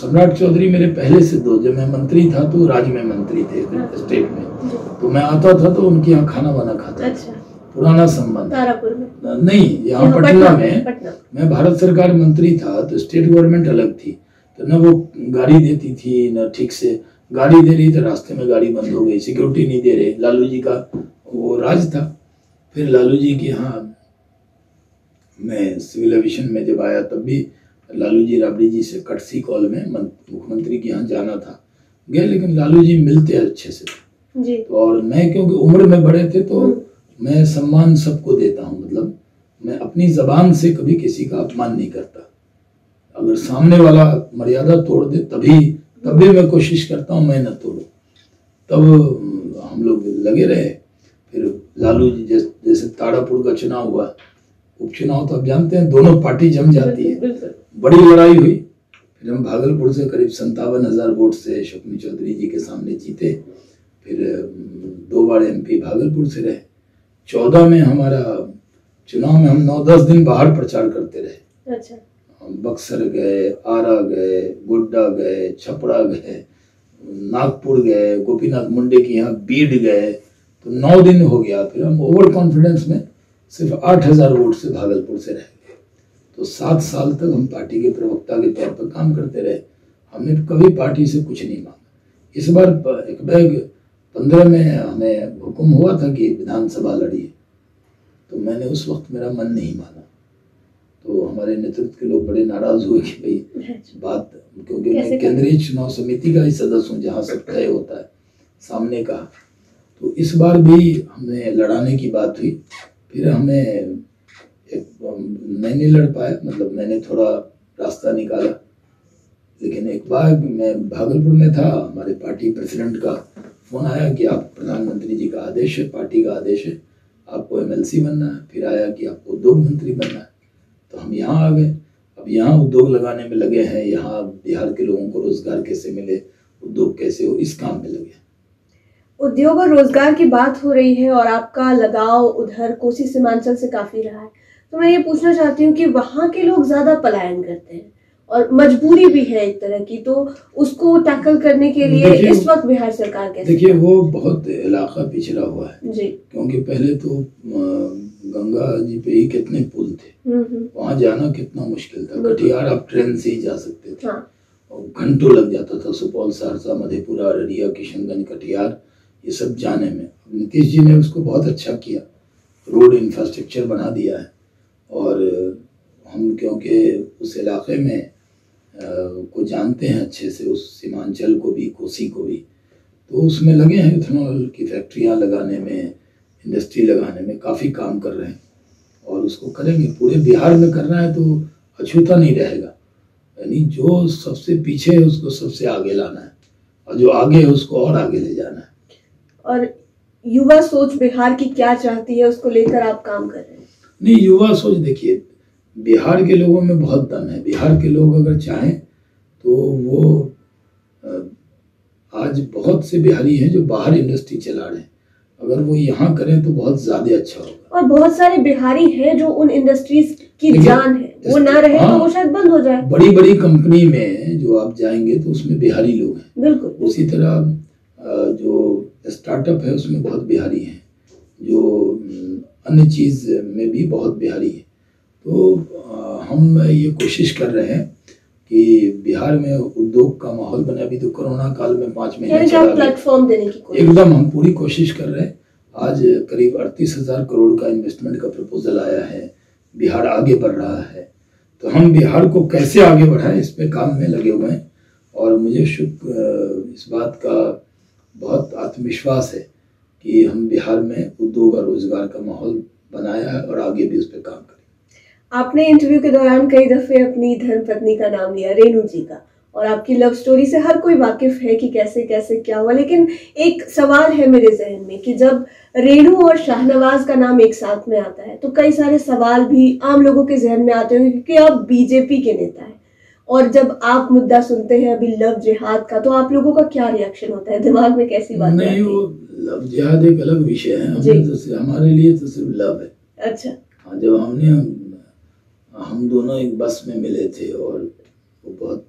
सम्राट चौधरी मेरे पहले से दो जब मैं मंत्री था तो राज्य में मंत्री थे हाँ। स्टेट में। तो मैं आता था तो उनके यहाँ खाना वाना खाता अच्छा। पुराना संबंध। में। नहीं यहाँ यहाँ पटना में पटना। मैं भारत सरकार मंत्री था तो स्टेट गवर्नमेंट अलग थी। तो न वो गाड़ी देती थी न ठीक से गाड़ी दे रही तो रास्ते में गाड़ी बंद हो गई सिक्योरिटी नहीं दे रहे। लालू जी का वो राज था। फिर लालू जी के यहाँ मैं सिविल एविएशन में जब आया तब भी लालू जी राबड़ी जी से कटसी कॉल में मुख्यमंत्री के यहाँ जाना था। गए लेकिन लालू जी मिलते अच्छे से। जी। तो और मैं क्योंकि उम्र में बड़े थे तो हम्म, मैं सम्मान सबको देता हूँ मतलब मैं अपनी जबान से कभी किसी का अपमान नहीं करता। अगर सामने वाला मर्यादा तोड़ दे तभी तब भी मैं कोशिश करता हूँ मैं न तोड़ूं। तब हम लोग लगे रहे। फिर लालू जी जैसे जैसे ताड़ापुर का चुनाव हुआ उपचुनाव तो आप जानते हैं दोनों पार्टी जम जाती है। बड़ी लड़ाई हुई। फिर हम भागलपुर से करीब संतावन हज़ार वोट से शकुनी चौधरी जी के सामने जीते। फिर दो बार एमपी भागलपुर से रहे। चौदह में हमारा चुनाव में हम नौ दस दिन बाहर प्रचार करते रहे। अच्छा। हम बक्सर गए, आरा गए, गोड्डा गए, छपरा गए, नागपुर गए, गोपीनाथ मुंडे के यहाँ बीड गए। तो नौ दिन हो गया, फिर हम ओवर कॉन्फिडेंस में सिर्फ़ आठ हज़ार वोट से भागलपुर से रह गए। तो सात साल तक हम पार्टी के प्रवक्ता के तौर पर काम करते रहे। हमने कभी पार्टी से कुछ नहीं मांगा। इस बार एक बैग पंद्रह में हमें हुक्म हुआ था कि विधानसभा लड़िए। तो मैंने उस वक्त मेरा मन नहीं माना। तो हमारे नेतृत्व के लोग बड़े नाराज़ हुए कि भाई अच्छा, बात क्योंकि मैं केंद्रीय चुनाव समिति का ही सदस्य हूँ जहाँ सब तय होता है सामने का। तो इस बार भी हमें लड़ाने की बात हुई फिर हमें एक मैं नहीं लड़ पाया मतलब मैंने थोड़ा रास्ता निकाला। लेकिन एक बार मैं भागलपुर में था हमारे पार्टी प्रेसिडेंट का फ़ोन आया कि आप प्रधानमंत्री जी का आदेश है पार्टी का आदेश है आपको एमएलसी बनना है फिर आया कि आपको दो मंत्री बनना है। तो हम यहाँ आ गए। अब यहाँ उद्योग लगाने में लगे हैं। यहाँ बिहार के लोगों को रोज़गार कैसे मिले? उद्योग कैसे हो? इस काम में लगे उद्योग और रोज़गार की बात हो रही है और आपका लगाव उधर कोसी सीमांचल से काफ़ी रहा है। तो मैं ये पूछना चाहती हूँ कि वहाँ के लोग ज़्यादा पलायन करते हैं और मजबूरी भी है एक तरह की तो उसको टैकल करने के लिए इस वक्त बिहार सरकार कैसे देखिए वो बहुत इलाका पिछड़ा हुआ है। जी। क्योंकि पहले तो गंगा जी पे ही कितने पुल थे। वहाँ जाना कितना मुश्किल था। कटिहार आप ट्रेन से ही जा सकते थे। हाँ। और घंटों लग जाता था सुपौल सहरसा मधेपुरा अररिया किशनगंज कटिहार ये सब जाने में। नीतीश जी ने उसको बहुत अच्छा किया। रोड इंफ्रास्ट्रक्चर बना दिया है। और हम क्योंकि उस इलाके में को जानते हैं अच्छे से उस सीमांचल को भी कोसी को भी तो उसमें लगे हैं इथेनॉल की फैक्ट्रियाँ लगाने में इंडस्ट्री लगाने में काफ़ी काम कर रहे हैं। और उसको करेंगे। पूरे बिहार में करना है तो अछूता नहीं रहेगा। यानी जो सबसे पीछे है उसको सबसे आगे लाना है और जो आगे है उसको और आगे ले जाना है। और युवा सोच बिहार की क्या चाहती है उसको लेकर आप काम कर रहे हैं? नहीं युवा सोच देखिए बिहार के लोगों में बहुत दम है। बिहार के लोग अगर चाहें तो वो आज बहुत से बिहारी हैं जो बाहर इंडस्ट्री चला रहे हैं। अगर वो यहाँ करें तो बहुत ज़्यादा अच्छा होगा। और बहुत सारे बिहारी हैं जो उन इंडस्ट्रीज़ की जान है। वो ना रहे तो हाँ। वो शायद बंद हो जाए। बड़ी बड़ी कंपनी में जो आप जाएँगे तो उसमें बिहारी लोग हैं। बिल्कुल। उसी तरह जो स्टार्टअप है उसमें बहुत बिहारी हैं। जो अन्य चीज़ में भी बहुत बिहारी है। तो हम ये कोशिश कर रहे हैं कि बिहार में उद्योग का माहौल बने अभी तो कोरोना काल में पाँच महीने प्लेटफॉर्म देने की एकदम हम पूरी कोशिश कर रहे हैं। आज करीब अड़तीस हज़ार करोड़ का इन्वेस्टमेंट का प्रपोजल आया है। बिहार आगे बढ़ रहा है। तो हम बिहार को कैसे आगे बढ़ाएँ इस पे काम में लगे हुए हैं। और मुझे शुभ इस बात का बहुत आत्मविश्वास है कि हम बिहार में उद्योग और रोज़गार का माहौल बनाया है और आगे भी उस पर काम करें। आपने इंटरव्यू के दौरान कई दफे अपनी धर्मपत्नी का नाम लिया रेणु जी का। और आपकी लव स्टोरी से हर कोई वाकिफ है कि कैसे कैसे क्या हुआ। लेकिन एक सवाल है मेरे जहन में कि जब रेणु और शाहनवाज का नाम एक साथ में आता है तो कई सारे सवाल भी आम लोगों के जहन में आते होंगे क्योंकि आप बीजेपी के नेता हैं। और जब आप मुद्दा सुनते हैं अभी लव जिहाद का तो आप लोगों का क्या रिएक्शन होता है? दिमाग में कैसी बात नहीं वो लव जिहाद एक अलग विषय है। तो हमारे लिए तो सिर्फ़ लव है। अच्छा। हाँ जब हमने हम, दोनों एक बस में मिले थे और वो बहुत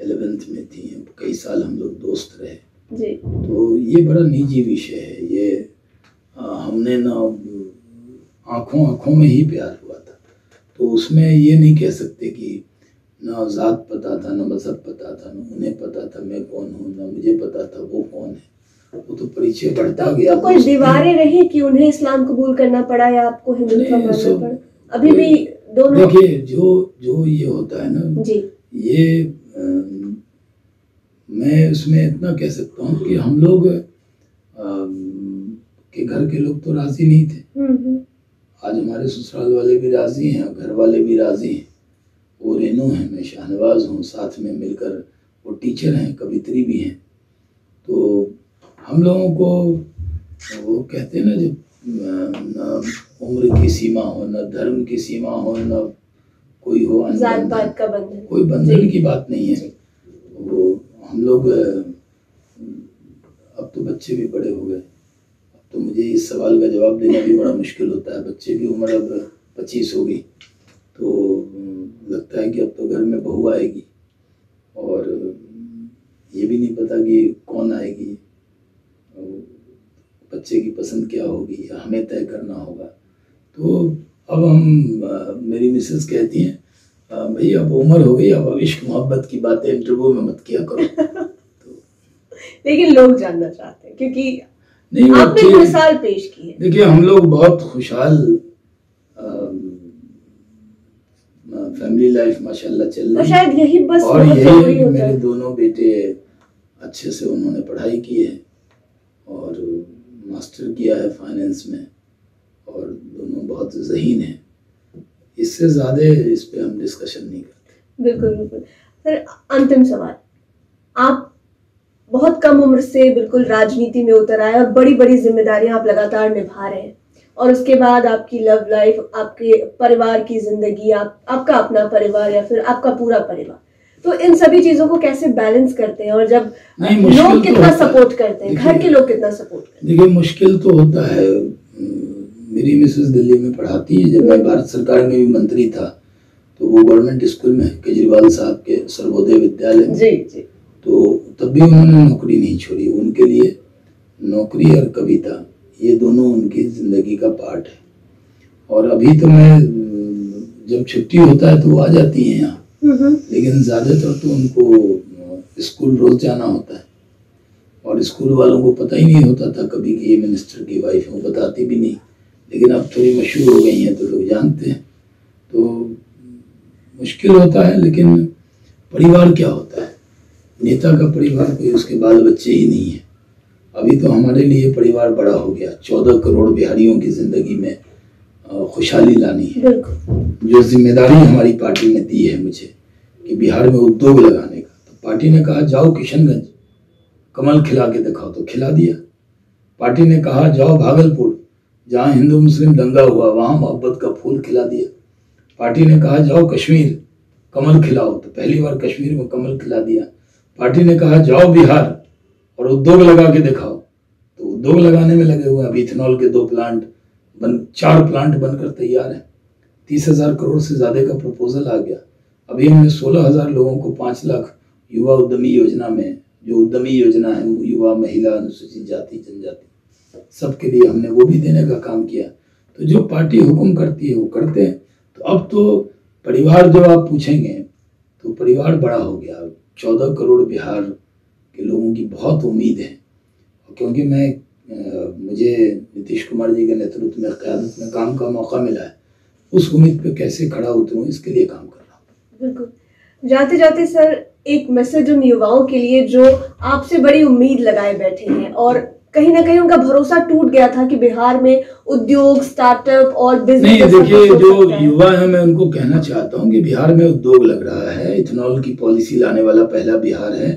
एलेवेंथ में थी। कई साल हम लोग दोस्त रहे। जी। तो ये बड़ा निजी विषय है। ये आ, हमने ना आँखों आँखों में ही प्यार हुआ था। तो उसमें ये नहीं कह सकते कि ना जात पता था ना मज़हब पता था ना उन्हें पता था मैं कौन हूँ ना मुझे पता था वो कौन है। वो तो परिचय बढ़ता तो, गया। तो कोई दीवारें रही कि उन्हें इस्लाम कबूल करना पड़ा या आपको हिंदुत्व अभी भी दोनों। देखिए जो जो ये होता है ना जी। ये अम, मैं उसमें इतना कह सकता हूँ कि हम लोग के घर के लोग तो राज़ी नहीं थे। हम्म हम्म। आज हमारे ससुराल वाले भी राज़ी हैं और घर वाले भी राज़ी हैं। वो रेनू हैं मैं शाहनवाज हूँ साथ में मिलकर वो टीचर हैं कवित्री भी हैं। तो हम लोगों को वो कहते हैं ना जब न उम्र की सीमा हो न धर्म की सीमा हो न कोई हो अनबंधन का बंधन। कोई बंधन की बात नहीं है। वो हम लोग अब तो बच्चे भी बड़े हो गए। अब तो मुझे इस सवाल का जवाब देना भी बड़ा मुश्किल होता है। बच्चे की उम्र अब पच्चीस हो गई। तो लगता है कि अब तो घर में बहू आएगी। और ये भी नहीं पता कि कौन आएगी। बच्चे की पसंद क्या होगी या हमें तय करना होगा। तो अब हम अ, मेरी मिसेस कहती हैं भाई अब उम्र हो गई अब इश्क मोहब्बत की बातें इंटरव्यू में मत किया करो। तो लेकिन लोग जानना चाहते हैं क्योंकि नहीं आपने मिसाल पेश की है। देखिए हम लोग बहुत खुशहाल फैमिली लाइफ माशाल्लाह चल रही है। शायद यही बस और यही मेरे दोनों बेटे अच्छे से उन्होंने पढ़ाई की है। और मास्टर किया है फाइनेंस में, और दोनों बहुत जहीन हैं। इससे ज़्यादा इस पर हम डिस्कशन नहीं करते। बिल्कुल बिल्कुल। सर अंतिम सवाल, आप बहुत कम उम्र से बिल्कुल राजनीति में उतर आए और बड़ी बड़ी जिम्मेदारियाँ आप लगातार निभा रहे हैं। और उसके बाद आपकी लव लाइफ आपके परिवार की ज़िंदगी, आप, आपका अपना परिवार या फिर आपका पूरा परिवार तो इन सभी चीज़ों को कैसे बैलेंस करते हैं? और जब लोग तो कितना होता सपोर्ट करते हैं? घर के लोग कितना सपोर्ट करते हैं? देखिए मुश्किल तो होता है। मेरी मिसेस दिल्ली में पढ़ाती है। जब मैं भारत सरकार में भी मंत्री था तो वो गवर्नमेंट स्कूल में केजरीवाल साहब के सर्वोदय विद्यालय जी जी। तो तब भी उन्होंने नौकरी नहीं छोड़ी। उनके लिए नौकरी और कविता ये दोनों उनकी ज़िंदगी का पार्ट है। और अभी तो मैं जब छुट्टी होता है तो वो आ जाती हैं यहाँ। हम्म, हम्म, लेकिन ज़्यादातर तो उनको स्कूल रोज जाना होता है। और स्कूल वालों को पता ही नहीं होता था कभी कि ये मिनिस्टर की वाइफ है, वो बताती भी नहीं। लेकिन अब थोड़ी मशहूर हो गई हैं तो लोग जानते हैं। तो मुश्किल होता है, लेकिन परिवार क्या होता है? नेता का परिवार कोई उसके बाल बच्चे ही नहीं है। अभी तो हमारे लिए परिवार बड़ा हो गया। चौदह करोड़ बिहारियों की ज़िंदगी में खुशहाली लानी है। जो ज़िम्मेदारी हमारी पार्टी ने दी है मुझे कि बिहार में उद्योग लगाने का तो पार्टी ने कहा जाओ किशनगंज कमल खिला के दिखाओ। तो खिला दिया। पार्टी ने कहा जाओ भागलपुर जहाँ हिंदू मुस्लिम दंगा हुआ वहाँ मोहब्बत का फूल खिला दिया। पार्टी ने कहा जाओ कश्मीर कमल खिलाओ। तो पहली बार कश्मीर में कमल खिला दिया। पार्टी ने कहा जाओ बिहार और उद्योग लगा के दिखाओ। तो उद्योग लगाने में लगे हुए अभी इथेनॉल के दो प्लांट बन, चार प्लांट बनकर तैयार हैं। तीस हज़ार करोड़ से ज़्यादा का प्रपोजल आ गया। अभी हमने सोलह हज़ार लोगों को पाँच लाख युवा उद्यमी योजना में, जो उद्यमी योजना है युवा, महिला, अनुसूचित जाति, जनजाति, सबके लिए हमने वो भी देने का काम किया। तो जो पार्टी हुक्म करती है, वो करते हैं। तो अब तो परिवार जब आप पूछेंगे तो परिवार बड़ा हो गया। चौदह करोड़ बिहार के लोगों की बहुत उम्मीद है। क्योंकि मैं मुझे नीतीश कुमार जी के नेतृत्व में क्यादत में काम का मौका मिला है। उस उम्मीद पे कैसे खड़ा उतरूं इसके लिए काम कर रहा हूँ। बिल्कुल। जाते जाते सर एक मैसेज उन युवाओं के लिए जो आपसे बड़ी उम्मीद लगाए बैठे हैं और कहीं ना कहीं उनका भरोसा टूट गया था कि बिहार में उद्योग स्टार्टअप और बिज़नेस नहीं बिज़नेस देखिए जो युवा है मैं उनको कहना चाहता हूँ कि बिहार में उद्योग लग रहा है। इथेनॉल की पॉलिसी लाने वाला पहला बिहार है।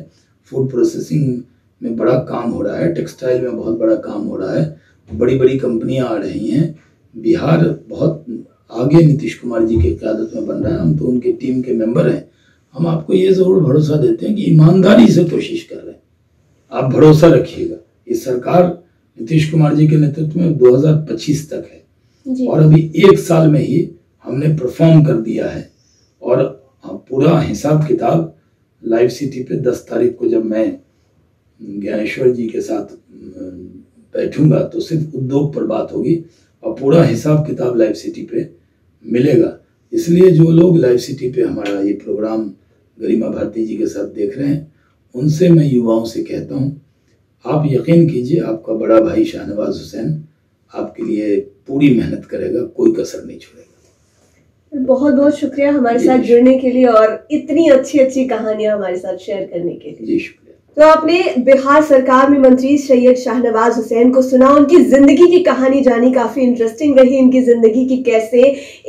फ़ूड प्रोसेसिंग में बड़ा काम हो रहा है टेक्सटाइल में बहुत बड़ा काम हो रहा है। बड़ी बड़ी कंपनियाँ आ रही हैं। बिहार बहुत आगे नीतीश कुमार जी की क्यादत में बन रहा है। हम तो उनकी टीम के मेंबर हैं। हम आपको ये ज़रूर भरोसा देते हैं कि ईमानदारी से कोशिश कर रहे हैं। आप भरोसा रखिएगा। ये सरकार नीतीश कुमार जी के नेतृत्व में 2025 तक है। जी। और अभी एक साल में ही हमने परफॉर्म कर दिया है। और पूरा हिसाब किताब लाइव सिटी पे 10 तारीख को जब मैं ज्ञानेश्वर जी के साथ बैठूँगा तो सिर्फ़ उद्योग पर बात होगी और पूरा हिसाब किताब लाइव सिटी पे मिलेगा। इसलिए जो लोग लाइव सिटी पे हमारा ये प्रोग्राम गरिमा भारती जी के साथ देख रहे हैं उनसे मैं युवाओं से कहता हूँ आप यकीन कीजिए आपका बड़ा भाई शाहनवाज हुसैन आपके लिए पूरी मेहनत करेगा कोई कसर नहीं छोड़ेगा। बहुत बहुत शुक्रिया हमारे साथ जुड़ने के लिए और इतनी अच्छी अच्छी कहानियाँ हमारे साथ शेयर करने के लिए। जी शुक्रिया। तो आपने बिहार सरकार में मंत्री सैयद शाहनवाज हुसैन को सुना, उनकी ज़िंदगी की कहानी जानी काफ़ी इंटरेस्टिंग रही इनकी ज़िंदगी की कैसे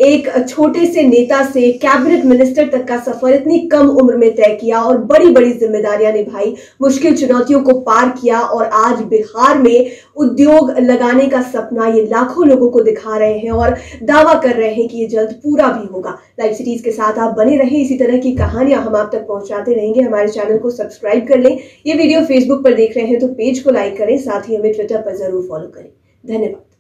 एक छोटे से नेता से कैबिनेट मिनिस्टर तक का सफ़र इतनी कम उम्र में तय किया और बड़ी बड़ी जिम्मेदारियाँ निभाई, मुश्किल चुनौतियों को पार किया और आज बिहार में उद्योग लगाने का सपना ये लाखों लोगों को दिखा रहे हैं और दावा कर रहे हैं कि ये जल्द पूरा भी होगा। लाइव सिटीज़ के साथ आप बने रहें, इसी तरह की कहानियाँ हम आप तक पहुंचाते रहेंगे। हमारे चैनल को सब्सक्राइब कर लें ये वीडियो फेसबुक पर देख रहे हैं तो पेज को लाइक करें, साथ ही हमें ट्विटर पर ज़रूर फॉलो करें। धन्यवाद।